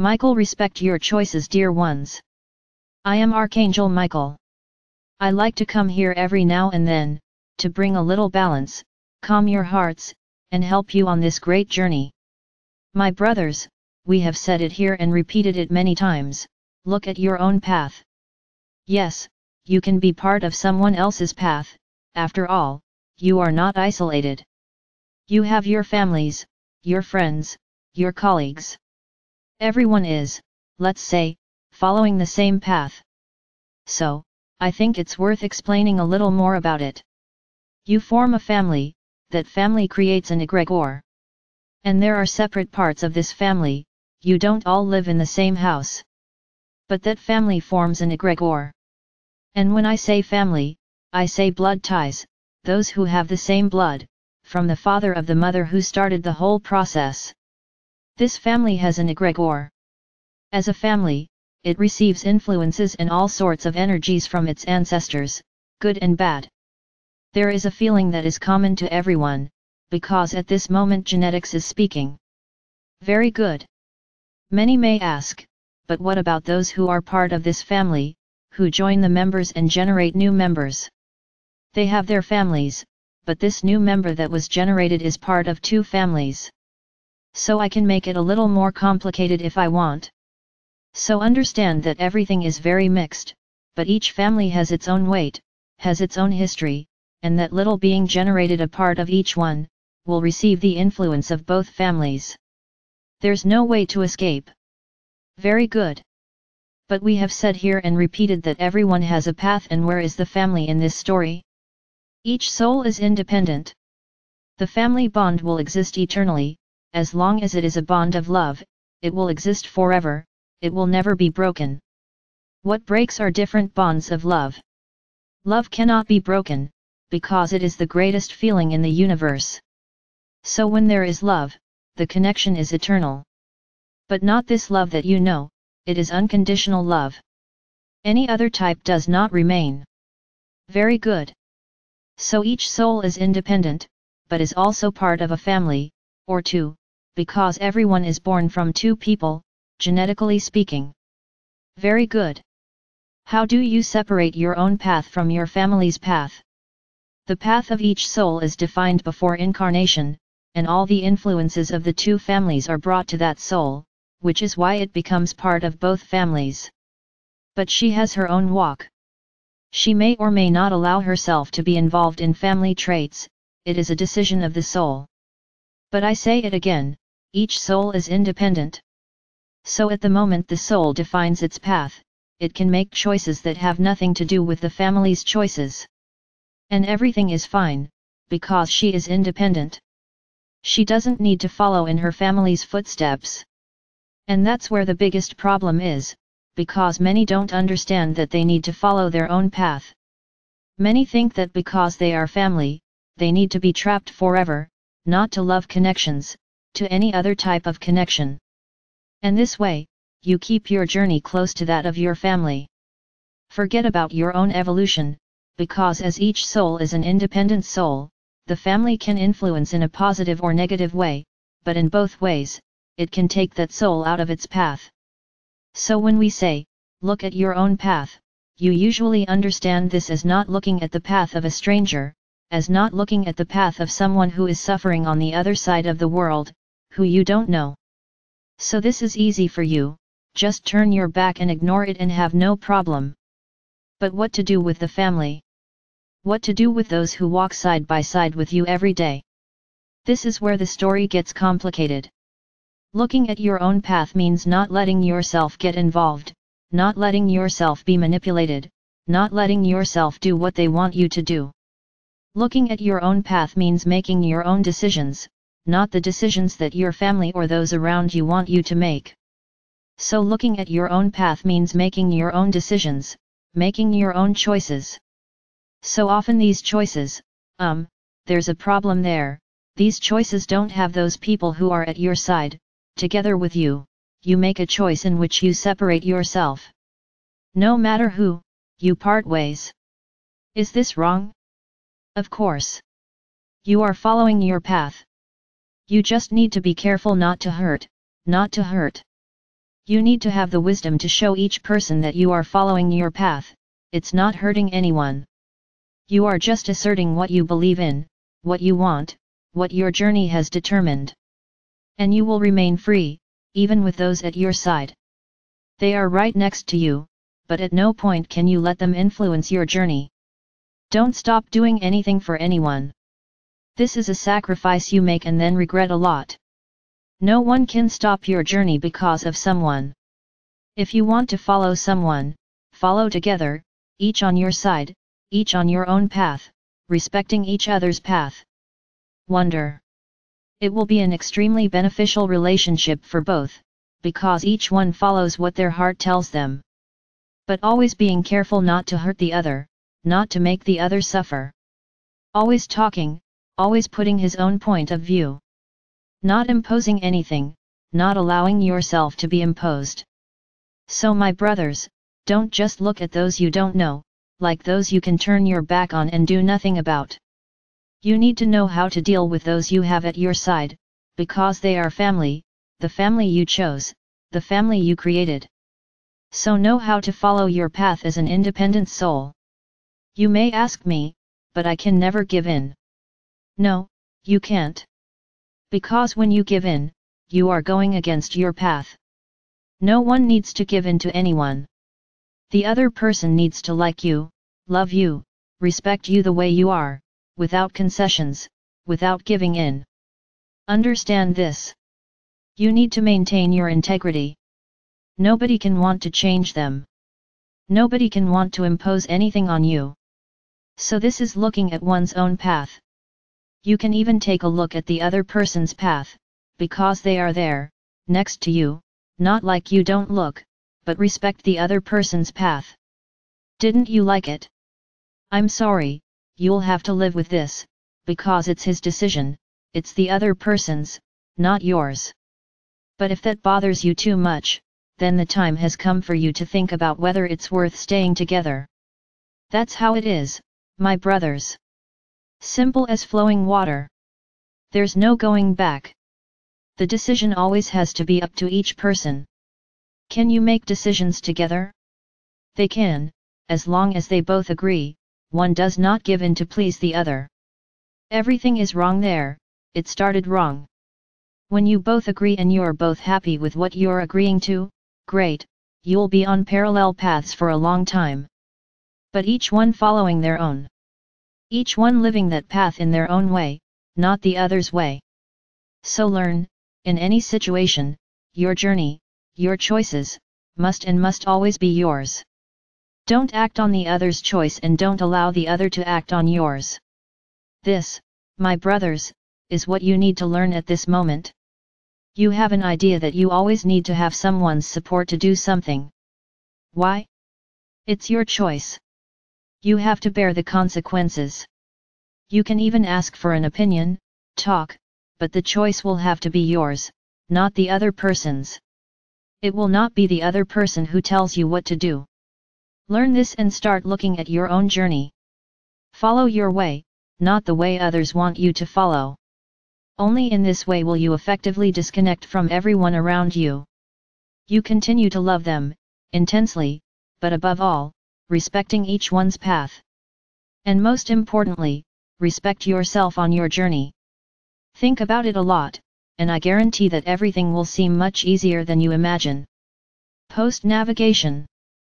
Michael respect your choices dear ones. I am Archangel Michael. I like to come here every now and then, to bring a little balance, calm your hearts, and help you on this great journey. My brothers, we have said it here and repeated it many times, look at your own path. Yes, you can be part of someone else's path, after all, you are not isolated. You have your families, your friends, your colleagues. Everyone is, let's say, following the same path. So, I think it's worth explaining a little more about it. You form a family, that family creates an egregore. And there are separate parts of this family, you don't all live in the same house. But that family forms an egregore. And when I say family, I say blood ties, those who have the same blood, from the father of the mother who started the whole process. This family has an egregore. As a family, it receives influences and all sorts of energies from its ancestors, good and bad. There is a feeling that is common to everyone, because at this moment genetics is speaking. Very good. Many may ask, but what about those who are part of this family, who join the members and generate new members? They have their families, but this new member that was generated is part of two families. So I can make it a little more complicated if I want. So understand that everything is very mixed, but each family has its own weight, has its own history, and that little being generated a part of each one, will receive the influence of both families. There's no way to escape. Very good. But we have said here and repeated that everyone has a path and where is the family in this story? Each soul is independent. The family bond will exist eternally, as long as it is a bond of love, it will exist forever, it will never be broken. What breaks are different bonds of love. Love cannot be broken, because it is the greatest feeling in the universe. So when there is love, the connection is eternal. But not this love that you know, it is unconditional love. Any other type does not remain. Very good. So each soul is independent, but is also part of a family, or two, because everyone is born from two people, genetically speaking. Very good. How do you separate your own path from your family's path? The path of each soul is defined before incarnation, and all the influences of the two families are brought to that soul, which is why it becomes part of both families. But she has her own walk. She may or may not allow herself to be involved in family traits, it is a decision of the soul. But I say it again, each soul is independent. So at the moment the soul defines its path, it can make choices that have nothing to do with the family's choices. And everything is fine, because she is independent. She doesn't need to follow in her family's footsteps. And that's where the biggest problem is, because many don't understand that they need to follow their own path. Many think that because they are family, they need to be trapped forever, not to love connections, to any other type of connection. And this way, you keep your journey close to that of your family. Forget about your own evolution, because as each soul is an independent soul, the family can influence in a positive or negative way, but in both ways, it can take that soul out of its path. So when we say, look at your own path, you usually understand this as not looking at the path of a stranger, as not looking at the path of someone who is suffering on the other side of the world, who you don't know. So this is easy for you, just turn your back and ignore it and have no problem. But what to do with the family? What to do with those who walk side by side with you every day? This is where the story gets complicated. Looking at your own path means not letting yourself get involved, not letting yourself be manipulated, not letting yourself do what they want you to do. Looking at your own path means making your own decisions, not the decisions that your family or those around you want you to make. So looking at your own path means making your own decisions, making your own choices. So often these choices, um, there's a problem there, these choices don't have those people who are at your side, together with you, you make a choice in which you separate yourself. No matter who, you part ways. Is this wrong? Of course. You are following your path. You just need to be careful not to hurt, not to hurt. You need to have the wisdom to show each person that you are following your path, it's not hurting anyone. You are just asserting what you believe in, what you want, what your journey has determined. And you will remain free, even with those at your side. They are right next to you, but at no point can you let them influence your journey. Don't stop doing anything for anyone. This is a sacrifice you make and then regret a lot. No one can stop your journey because of someone. If you want to follow someone, follow together, each on your side, each on your own path, respecting each other's path. Wonder. It will be an extremely beneficial relationship for both, because each one follows what their heart tells them. But always being careful not to hurt the other, not to make the other suffer. Always talking, always putting his own point of view. Not imposing anything, not allowing yourself to be imposed. So my brothers, don't just look at those you don't know, like those you can turn your back on and do nothing about. You need to know how to deal with those you have at your side, because they are family, the family you chose, the family you created. So know how to follow your path as an independent soul. You may ask me, but I can never give in. No, you can't. Because when you give in, you are going against your path. No one needs to give in to anyone. The other person needs to like you, love you, respect you the way you are, without concessions, without giving in. Understand this. You need to maintain your integrity. Nobody can want to change them. Nobody can want to impose anything on you. So this is looking at one's own path. You can even take a look at the other person's path, because they are there, next to you, not like you don't look, but respect the other person's path. Didn't you like it? I'm sorry, you'll have to live with this, because it's his decision, it's the other person's, not yours. But if that bothers you too much, then the time has come for you to think about whether it's worth staying together. That's how it is, my brothers. Simple as flowing water. There's no going back. The decision always has to be up to each person. Can you make decisions together? They can, as long as they both agree, one does not give in to please the other. Everything is wrong there, it started wrong. When you both agree and you're both happy with what you're agreeing to, great, you'll be on parallel paths for a long time. But each one following their own. Each one living that path in their own way, not the other's way. So learn, in any situation, your journey, your choices, must and must always be yours. Don't act on the other's choice and don't allow the other to act on yours. This, my brothers, is what you need to learn at this moment. You have an idea that you always need to have someone's support to do something. Why? It's your choice. You have to bear the consequences. You can even ask for an opinion, talk, but the choice will have to be yours, not the other person's. It will not be the other person who tells you what to do. Learn this and start looking at your own journey. Follow your way, not the way others want you to follow. Only in this way will you effectively disconnect from everyone around you. You continue to love them, intensely, but above all, respecting each one's path. And most importantly, respect yourself on your journey. Think about it a lot, and I guarantee that everything will seem much easier than you imagine. Post Navigation